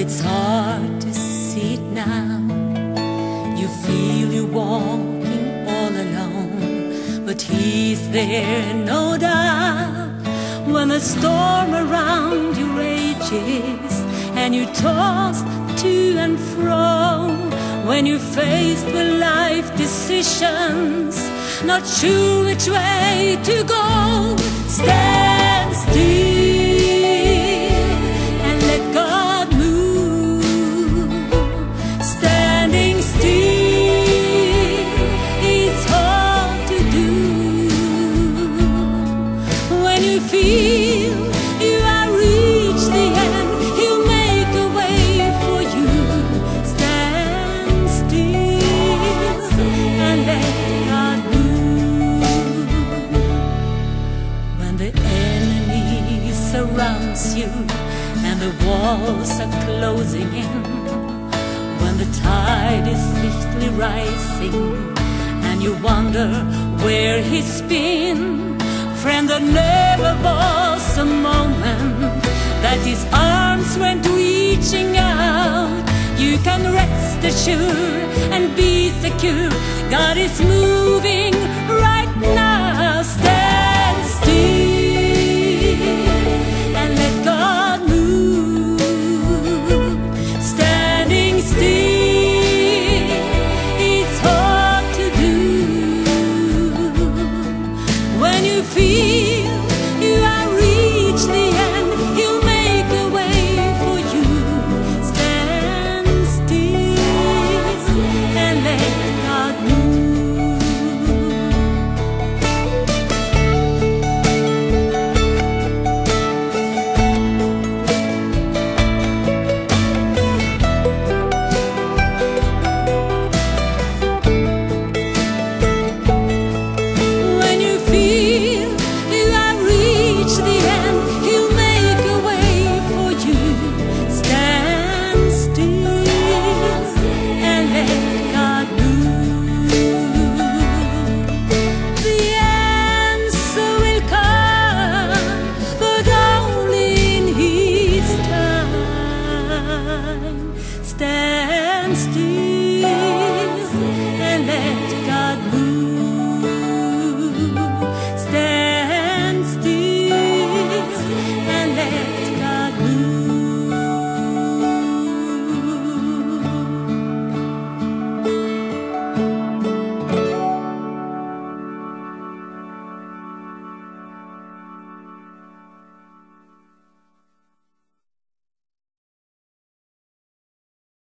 it's hard to see it now. You feel you're walking all alone, but He's there, no doubt. When the storm around you rages and you're tossed to and fro, when you're faced with life decisions, not sure which way to go, the enemy surrounds you and the walls are closing in, when the tide is swiftly rising and you wonder where he's been, friend, there never was a moment that his arms weren't reaching out. You can rest assured and be secure. God is moving Feel.